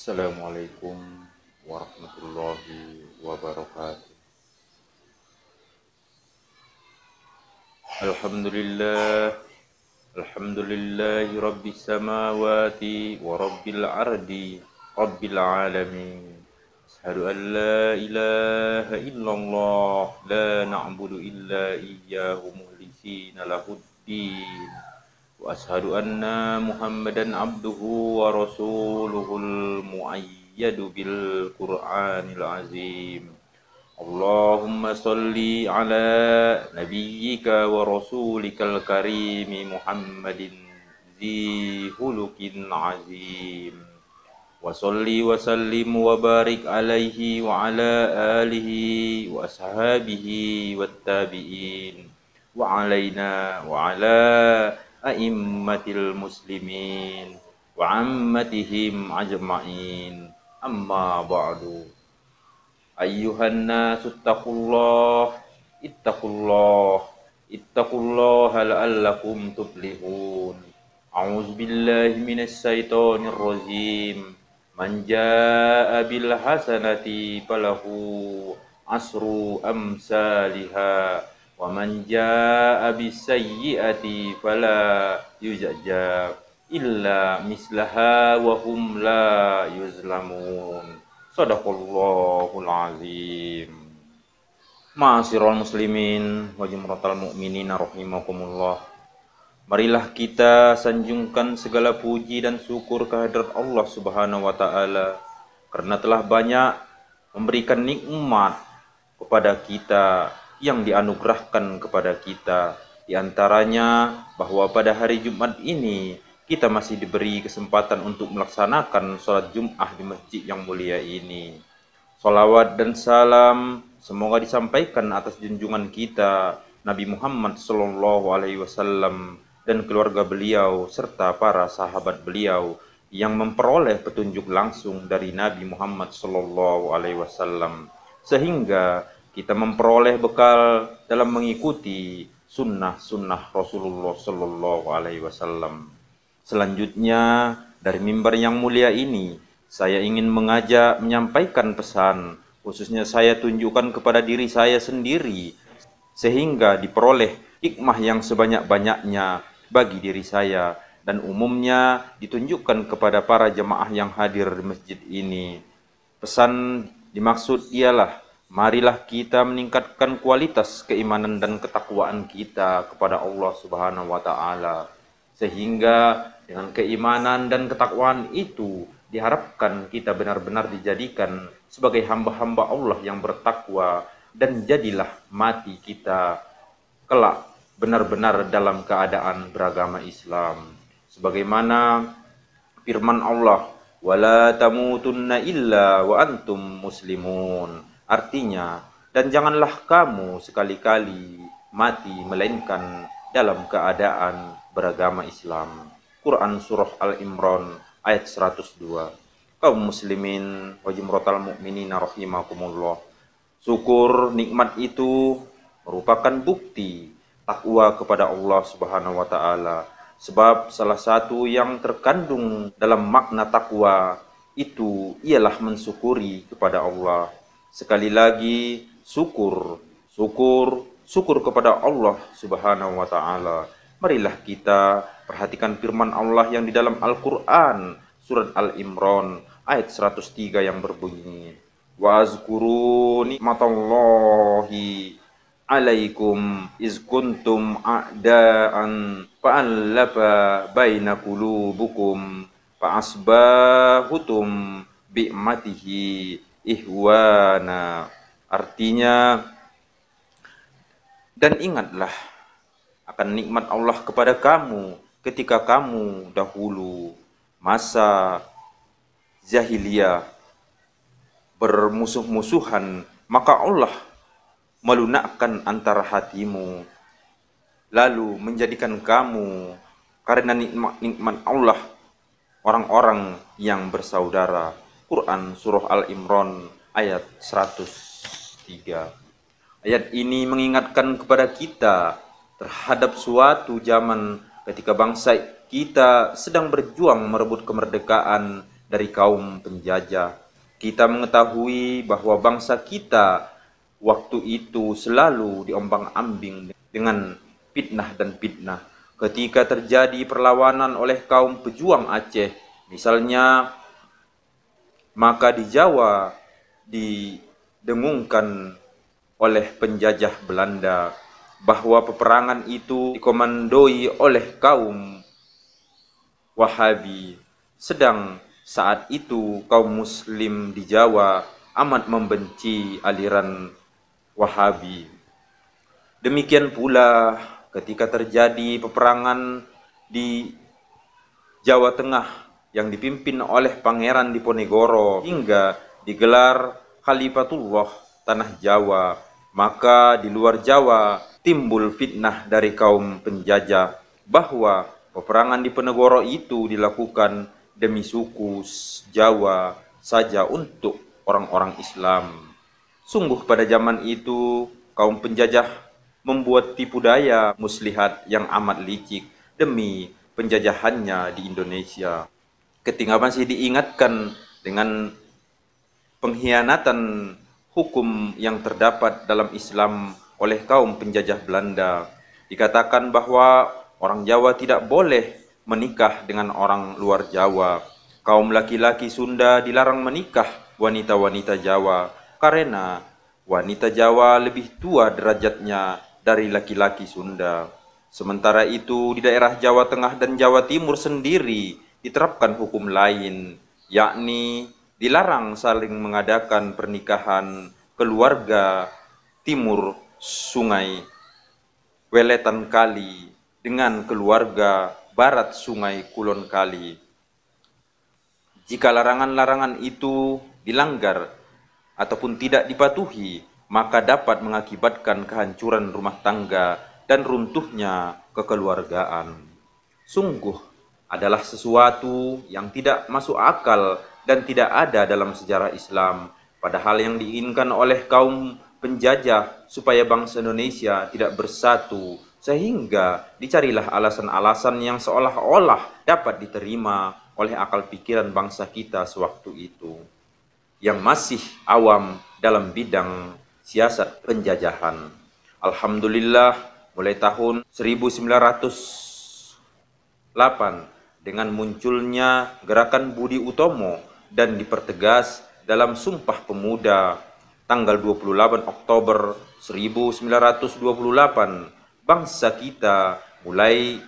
Assalamualaikum warahmatullahi wabarakatuh. Alhamdulillah Alhamdulillahi Rabbis samawati wa Rabbil ardi Rabbil alamin Ashadu an la ilaha illallah La na'budu illa iyyahu muhlisina lahuddin Wa ashadu anna muhammadan abduhu wa rasuluhul muayyadu bil qur'anil azim Allahumma salli ala nabiyyika wa rasulikal karimi Muhammadin zi hulukin azim wa salli wa sallim wa barik a'immatil muslimin wa ammatihim ajma'in. Amma ba'du. Ayyuhan nasu ittaqullah ittaqullah ittaqullah la'allakum tuflihun. A'udzu billahi minasy syaithanir rajim. Man jaa'a bil hasanati falahu asru amsalha wa man jaa'a bis sayyi'ati fala yujza illa mislaha wa hum la yuzlamun Sadaqallahul azim. Ma'asyiral muslimin wa jumratal mu'minina rahimakumullah. Marilah kita sanjungkan segala puji dan syukur kehadirat Allah Subhanahu wa taala karena telah banyak memberikan nikmat kepada kita yang dianugerahkan kepada kita. Di antaranya bahwa pada hari Jumat ini kita masih diberi kesempatan untuk melaksanakan sholat Jum'ah di masjid yang mulia ini. Salawat dan salam semoga disampaikan atas junjungan kita Nabi Muhammad Sallallahu Alaihi Wasallam dan keluarga beliau serta para sahabat beliau yang memperoleh petunjuk langsung dari Nabi Muhammad Sallallahu Alaihi Wasallam sehingga kita memperoleh bekal dalam mengikuti sunnah-sunnah Rasulullah Sallallahu Alaihi Wasallam. Selanjutnya, dari mimbar yang mulia ini, saya ingin mengajak menyampaikan pesan, khususnya saya tunjukkan kepada diri saya sendiri, sehingga diperoleh hikmah yang sebanyak-banyaknya bagi diri saya, dan umumnya ditunjukkan kepada para jemaah yang hadir di masjid ini. Pesan dimaksud ialah, marilah kita meningkatkan kualitas keimanan dan ketakwaan kita kepada Allah Subhanahu wa taala sehingga dengan keimanan dan ketakwaan itu diharapkan kita benar-benar dijadikan sebagai hamba-hamba Allah yang bertakwa dan jadilah mati kita kelak benar-benar dalam keadaan beragama Islam. Sebagaimana firman Allah, "Wala tamutunna illa wa antum muslimun." Artinya, dan janganlah kamu sekali-kali mati melainkan dalam keadaan beragama Islam. Quran Surah Al-Imran ayat 102. Kaum muslimin wa jumratal mu'minina rahimakumullah. Syukur nikmat itu merupakan bukti takwa kepada Allah Subhanahu wa taala. Sebab salah satu yang terkandung dalam makna takwa itu ialah mensyukuri kepada Allah. Sekali lagi, syukur, syukur, syukur kepada Allah Subhanahu wa taala. Marilah kita perhatikan firman Allah yang di dalam Al-Quran, surat Al-Imran, ayat 103 yang berbunyi, Wazkuru nikmatallahi alaikum iz kuntum a'da'an fa'allafa baina qulubukum fa'asbahutum bi'matihi ihwana. Artinya dan ingatlah akan nikmat Allah kepada kamu ketika kamu dahulu masa jahiliyah bermusuh-musuhan maka Allah melunakkan antara hatimu lalu menjadikan kamu karena nikmat-nikmat Allah orang-orang yang bersaudara Quran Surah Al-Imran ayat 103 ayat ini mengingatkan kepada kita terhadap suatu zaman ketika bangsa kita sedang berjuang merebut kemerdekaan dari kaum penjajah. Kita mengetahui bahwa bangsa kita waktu itu selalu diombang-ambing dengan fitnah dan fitnah. Ketika terjadi perlawanan oleh kaum pejuang Aceh, misalnya, maka di Jawa didengungkan oleh penjajah Belanda bahwa peperangan itu dikomandoi oleh kaum Wahabi. Sedang saat itu kaum muslim di Jawa amat membenci aliran Wahabi. Demikian pula ketika terjadi peperangan di Jawa Tengah yang dipimpin oleh Pangeran Diponegoro hingga digelar Khalifatullah Tanah Jawa, maka di luar Jawa timbul fitnah dari kaum penjajah bahwa peperangan di Penegoro itu dilakukan demi suku Jawa saja untuk orang-orang Islam. Sungguh pada zaman itu kaum penjajah membuat tipu daya muslihat yang amat licik demi penjajahannya di Indonesia. Ketika masih diingatkan dengan pengkhianatan hukum yang terdapat dalam Islam oleh kaum penjajah Belanda. Dikatakan bahwa orang Jawa tidak boleh menikah dengan orang luar Jawa. Kaum laki-laki Sunda dilarang menikah wanita-wanita Jawa karena wanita Jawa lebih tua derajatnya dari laki-laki Sunda. Sementara itu di daerah Jawa Tengah dan Jawa Timur sendiri diterapkan hukum lain, yakni dilarang saling mengadakan pernikahan keluarga timur sungai Weletan Kali dengan keluarga barat sungai Kulon Kali. Jika larangan-larangan itu dilanggar ataupun tidak dipatuhi, maka dapat mengakibatkan kehancuran rumah tangga dan runtuhnya kekeluargaan. Sungguh adalah sesuatu yang tidak masuk akal dan tidak ada dalam sejarah Islam, padahal yang diinginkan oleh kaum penjajah supaya bangsa Indonesia tidak bersatu sehingga dicarilah alasan-alasan yang seolah-olah dapat diterima oleh akal pikiran bangsa kita sewaktu itu yang masih awam dalam bidang siasat penjajahan. Alhamdulillah mulai tahun 1908 dengan munculnya gerakan Budi Utomo dan dipertegas dalam Sumpah Pemuda tanggal 28 Oktober 1928 bangsa kita mulai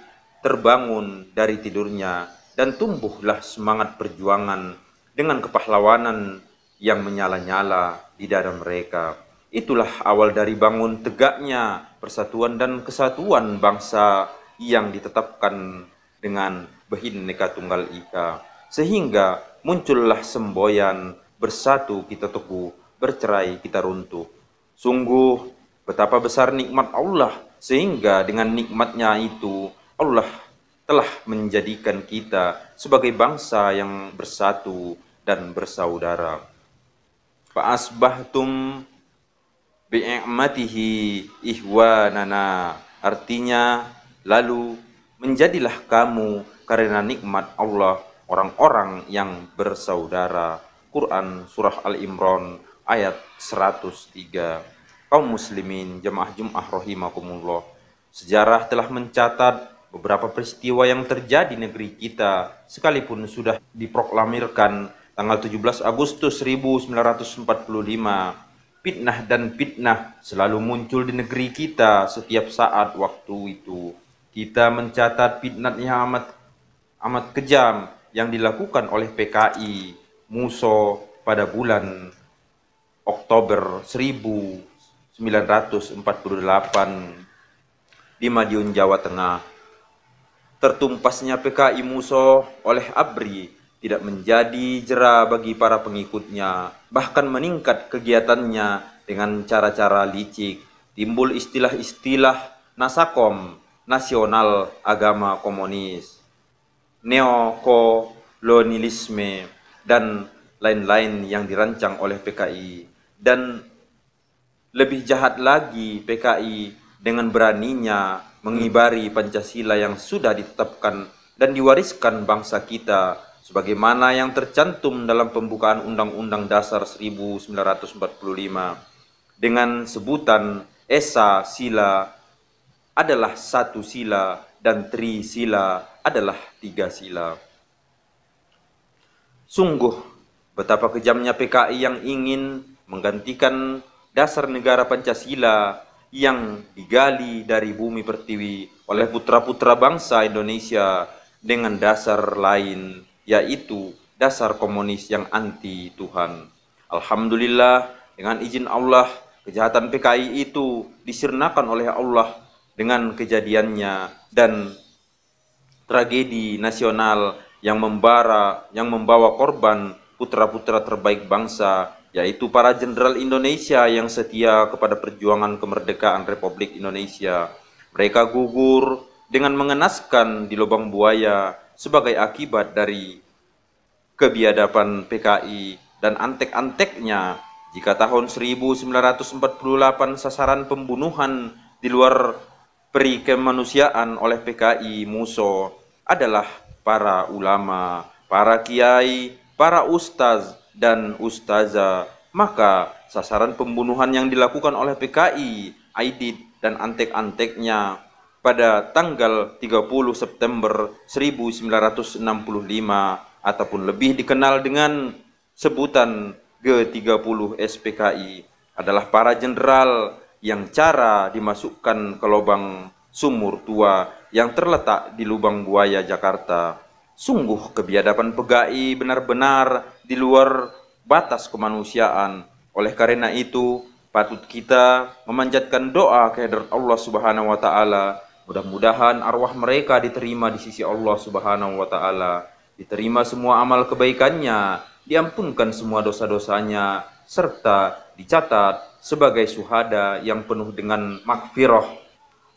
terbangun dari tidurnya dan tumbuhlah semangat perjuangan dengan kepahlawanan yang menyala-nyala di dada mereka. Itulah awal dari bangun tegaknya persatuan dan kesatuan bangsa yang ditetapkan dengan Bhinneka Tunggal Ika. Sehingga muncullah semboyan bersatu kita teguh bercerai kita runtuh. Sungguh betapa besar nikmat Allah sehingga dengan nikmatnya itu Allah telah menjadikan kita sebagai bangsa yang bersatu dan bersaudara. Fa'asbahtum bi'amatihi ihwanana. Artinya, lalu menjadilah kamu karena nikmat Allah orang-orang yang bersaudara. Quran Surah Al-Imran ayat 103. Kaum muslimin jemaah Jum'ah rahimakumullah. Sejarah telah mencatat beberapa peristiwa yang terjadi di negeri kita sekalipun sudah diproklamirkan tanggal 17 Agustus 1945 fitnah dan fitnah selalu muncul di negeri kita setiap saat waktu itu kita mencatat fitnah yang amat amat kejam yang dilakukan oleh PKI Muso pada bulan Oktober 1948 di Madiun, Jawa Tengah. Tertumpasnya PKI Muso oleh ABRI tidak menjadi jera bagi para pengikutnya, bahkan meningkat kegiatannya dengan cara-cara licik. Timbul istilah-istilah nasakom, nasional agama komunis, neokolonialisme, dan lain-lain yang dirancang oleh PKI dan lebih jahat lagi PKI dengan beraninya mengibari Pancasila yang sudah ditetapkan dan diwariskan bangsa kita sebagaimana yang tercantum dalam pembukaan Undang-Undang Dasar 1945 dengan sebutan Esa Sila adalah satu sila dan Tri Sila adalah tiga sila. Sungguh betapa kejamnya PKI yang ingin menggantikan dasar negara Pancasila yang digali dari bumi pertiwi oleh putra-putra bangsa Indonesia dengan dasar lain yaitu dasar komunis yang anti Tuhan. Alhamdulillah dengan izin Allah kejahatan PKI itu disirnakan oleh Allah dengan kejadiannya dan tragedi nasional yang membara yang membawa korban putra-putra terbaik bangsa yaitu para jenderal Indonesia yang setia kepada perjuangan kemerdekaan Republik Indonesia. Mereka gugur dengan mengenaskan di lubang buaya sebagai akibat dari kebiadaban PKI dan antek-anteknya jika tahun 1948 sasaran pembunuhan di luar peri kemanusiaan oleh PKI Muso adalah para ulama, para kiai, para ustaz dan ustazah, maka sasaran pembunuhan yang dilakukan oleh PKI, Aidit dan antek-anteknya pada tanggal 30 September 1965 ataupun lebih dikenal dengan sebutan G30 SPKI adalah para jenderal yang cara dimasukkan ke lubang sumur tua yang terletak di lubang buaya Jakarta. Sungguh kebiadaban PGI benar-benar di luar batas kemanusiaan. Oleh karena itu, patut kita memanjatkan doa kehadirat Allah Subhanahu wa taala Mudah-mudahan arwah mereka diterima di sisi Allah Subhanahu wa taala, diterima semua amal kebaikannya, diampunkan semua dosa-dosanya serta dicatat sebagai suhada yang penuh dengan makfirah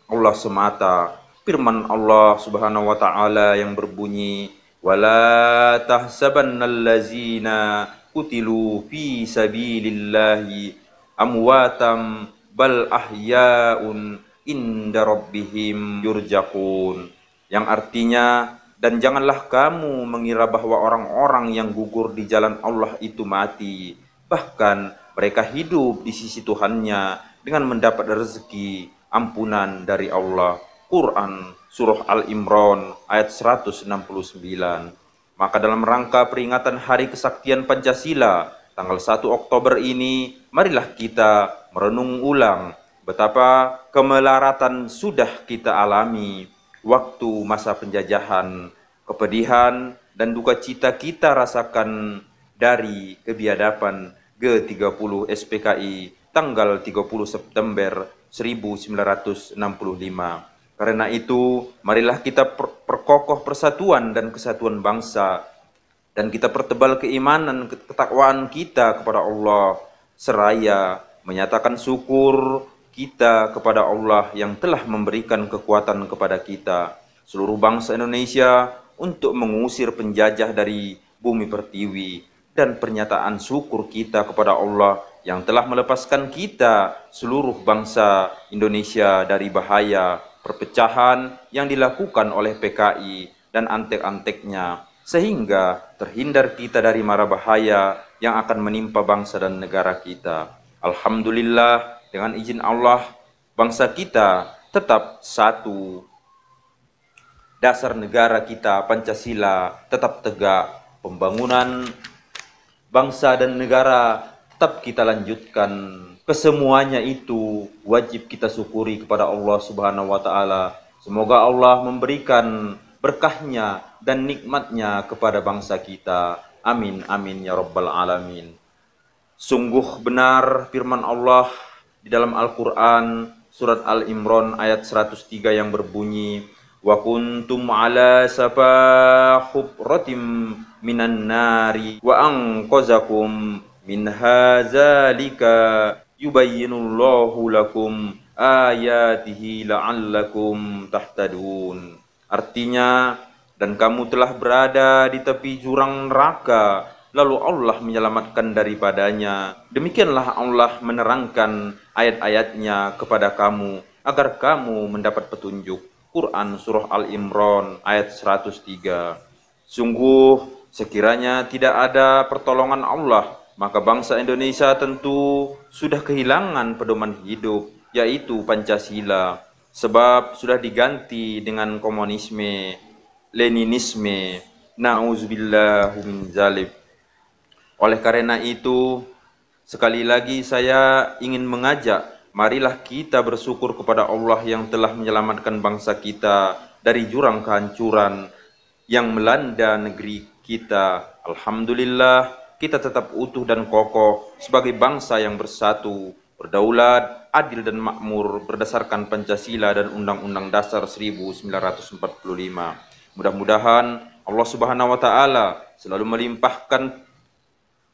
Allah semata. Firman Allah Subhanahu wa taala yang berbunyi, "Wala tahsabannallazina kutilu fi sabilillahi amwatam bal ahya'un inda rabbihim yurjaqun yang artinya dan janganlah kamu mengira bahwa orang-orang yang gugur di jalan Allah itu mati bahkan mereka hidup di sisi Tuhannya dengan mendapat rezeki ampunan dari Allah. Quran Surah Al-Imran ayat 169 maka dalam rangka peringatan Hari Kesaktian Pancasila tanggal 1 Oktober ini marilah kita merenung ulang betapa kemelaratan sudah kita alami waktu masa penjajahan, kepedihan dan duka cita kita rasakan dari kebiadaban G30 SPKI tanggal 30 September 1965. Karena itu, marilah kita perkokoh persatuan dan kesatuan bangsa dan kita pertebal keimanan ketakwaan kita kepada Allah seraya menyatakan syukur kita kepada Allah yang telah memberikan kekuatan kepada kita, seluruh bangsa Indonesia, untuk mengusir penjajah dari bumi pertiwi, dan pernyataan syukur kita kepada Allah yang telah melepaskan kita, seluruh bangsa Indonesia, dari bahaya perpecahan yang dilakukan oleh PKI dan antek-anteknya, sehingga terhindar kita dari mara bahaya yang akan menimpa bangsa dan negara kita. Alhamdulillah, dengan izin Allah bangsa kita tetap satu dasar negara kita Pancasila tetap tegak pembangunan bangsa dan negara tetap kita lanjutkan kesemuanya itu wajib kita syukuri kepada Allah Subhanahu wa taala. Semoga Allah memberikan berkahnya dan nikmatnya kepada bangsa kita. Amin amin ya rabbal alamin. Sungguh benar firman Allah di dalam Al-Quran surat Al-Imran ayat 103 yang berbunyi wa kuntum ala ratim minan nari wa anqazakum min hazalika yubayyinullahu lakum ayatihi la'allakum tahtadun artinya dan kamu telah berada di tepi jurang neraka lalu Allah menyelamatkan daripadanya. Demikianlah Allah menerangkan ayat-ayatnya kepada kamu agar kamu mendapat petunjuk. Quran Surah Al-Imran ayat 103 Sungguh Sekiranya tidak ada pertolongan Allah, maka bangsa Indonesia tentu sudah kehilangan pedoman hidup, yaitu Pancasila, sebab sudah diganti dengan komunisme, Leninisme, na'udzubillahu min zalib. Oleh karena itu, sekali lagi saya ingin mengajak, marilah kita bersyukur kepada Allah yang telah menyelamatkan bangsa kita dari jurang kehancuran yang melanda negeri kita. Alhamdulillah, kita tetap utuh dan kokoh sebagai bangsa yang bersatu, berdaulat, adil dan makmur berdasarkan Pancasila dan Undang-Undang Dasar 1945. Mudah-mudahan Allah Subhanahu wa taala selalu melimpahkan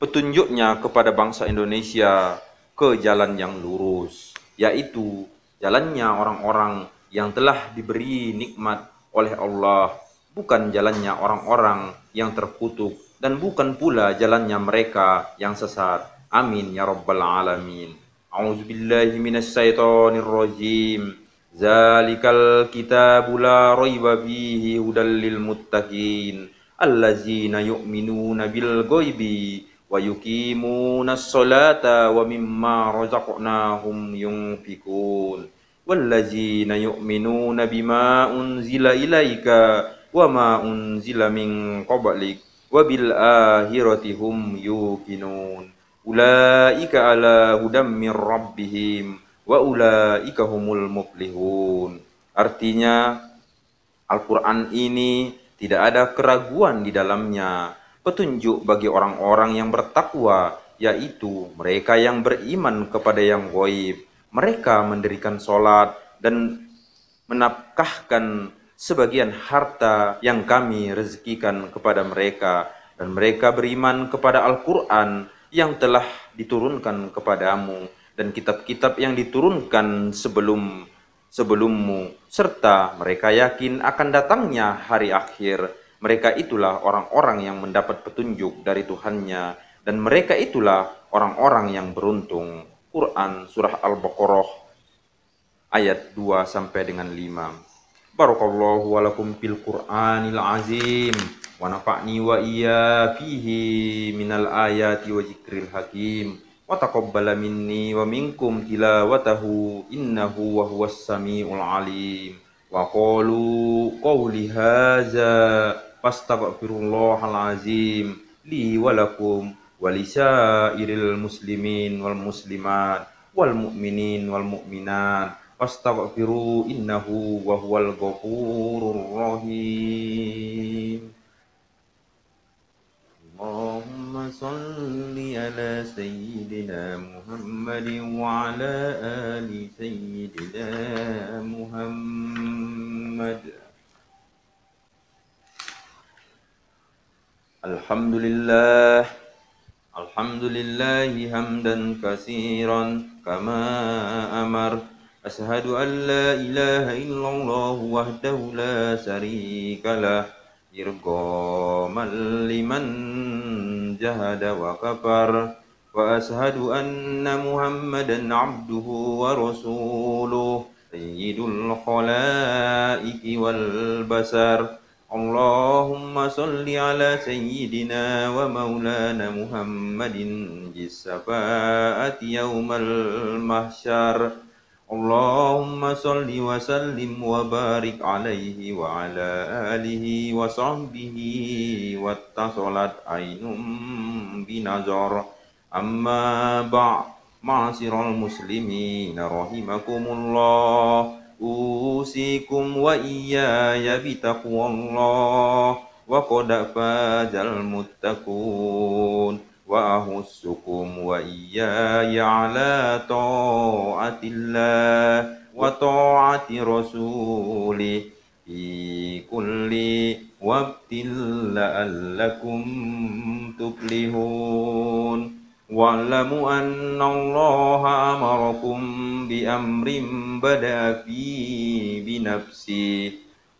petunjuknya kepada bangsa Indonesia ke jalan yang lurus, yaitu jalannya orang-orang yang telah diberi nikmat oleh Allah bukan jalannya orang-orang yang terkutuk dan bukan pula jalannya mereka yang sesat. Amin ya rabbal alamin. A'udzu billahi minasyaitonir rajim. Zalikal kitabu la raiba fihi hudal lil muttaqin allazina yu'minuna bil ghaibi wa yuqimuna as-salata wa mimma razaqnahum yunfikun wallazina yu'minuna bima unzila ilaika wa unzila min qablik wa bil hum yuqinun. Ulaika ala hudam humul artinya Al-Qur'an ini tidak ada keraguan di dalamnya petunjuk bagi orang-orang yang bertakwa yaitu mereka yang beriman kepada yang gaib mereka mendirikan salat dan menafkahkan sebagian harta yang kami rezekikan kepada mereka. Dan mereka beriman kepada Al-Qur'an yang telah diturunkan kepadamu dan kitab-kitab yang diturunkan sebelum sebelummu. Serta mereka yakin akan datangnya hari akhir mereka itulah orang-orang yang mendapat petunjuk dari Tuhannya dan mereka itulah orang-orang yang beruntung. Quran surah Al-Baqarah ayat 2 sampai dengan 5 Barakallahu walakum fil Qur'anil azim wa nafa'ni wa iya fihi minal ayati wa zikril hakim. Wa taqabbala minni wa minkum tilawatahu innahu wa huwas samiul alim. Wa qalu qawli hadza fastaghfirullahal azim li wa lakum wa lisairil muslimin wal muslimat wal mu'minin wal mu'minat. Fastaghfiru innahu wa huwal ghafurur rahim. Allahumma salli ala sayyidina Muhammad wa ala ali sayyidina Muhammad Alhamdulillah Alhamdulillah hamdan kasiran kama amar أشهد أن لا إله إلا الله وحده لا شريك له. إرغاما لمن جهد وكفر. وأشهد أن محمدا عبده ورسوله. سيد الخلائق والبشر. اللهم صل على سيدنا ومولانا محمد بالشفاعة يوم المحشر. اللهم صل وسلم وبارك عليه وعلى آله وصحبه واتصلت عين بنظر. أما بعد معاشر المسلمين رحمكم الله. أوصيكم وإياي بتقوى الله وقد فاز المتقون وأحثكم وإياي على طاعة الله وطاعة رسوله في كل وقت لعلكم تفلحون واعلموا أن الله أمركم بأمر بدأ فيه بنفسه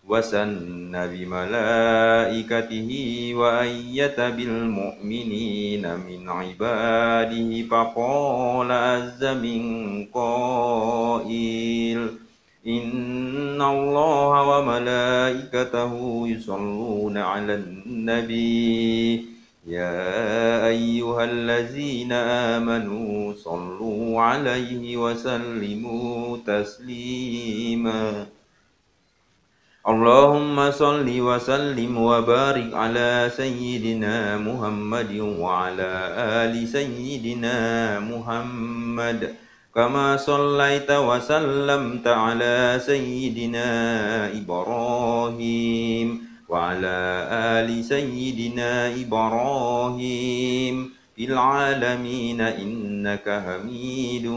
وسن بملائكته وأيت بالمؤمنين من عباده فقال عز من قائل إن الله وملائكته يصلون على النبي يا أيها الذين آمنوا صلوا عليه وسلموا تسليما. اللهم صل وسلم وبارك على سيدنا محمد وعلى آل سيدنا محمد. كما صليت وسلمت على سيدنا إبراهيم. وعلى آل سيدنا إبراهيم في العالمين إنك حميد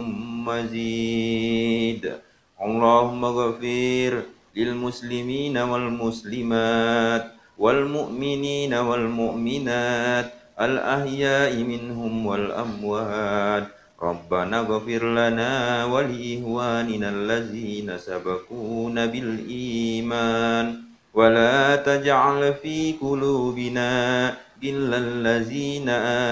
مجيد. اللهم اغفر للمسلمين والمسلمات والمؤمنين والمؤمنات الأحياء منهم والأموات. ربنا اغفر لنا ولإخواننا الذين سبقونا بالإيمان. ولا تجعل في قلوبنا إلا الذين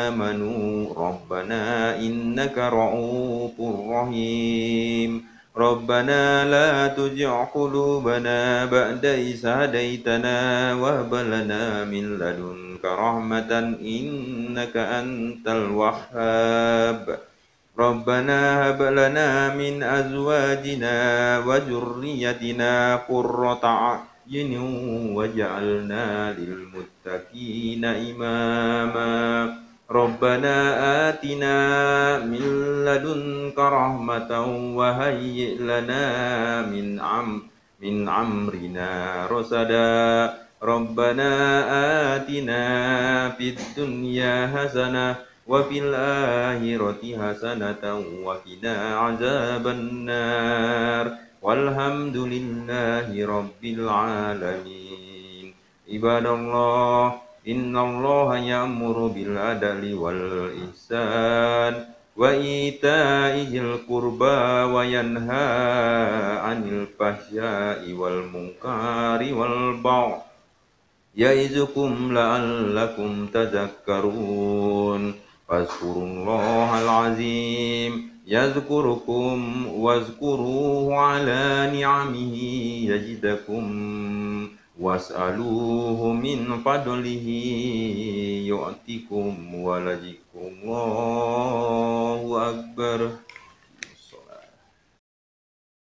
آمنوا ربنا إنك رؤوف رحيم ربنا لا تجع قلوبنا بعد إذ هديتنا وهب لنا من لدنك رحمة إنك أنت الوهاب ربنا هب لنا من أزواجنا وذريتنا قرة أعين واجعلنا للمتقين إماما. ربنا آتنا من لدنك رحمة وهيئ لنا من عم من أمرنا رشدا. ربنا آتنا في الدنيا حسنة وفي الآخرة حسنة وقنا عذاب النار. walhamdulillahi rabbil alamin. Ibadallah innallaha ya'muru bil adali wal ihsan wa ita'il qurba wa yanha 'anil fahsya'i wal munkari wal baghi ya'izukum la'allakum tadhakkarun. Fazkurullahal azim. يذكركم واذكروه على نعمه يجدكم واسألوه من فضله يؤتكم ولذكر الله أكبر.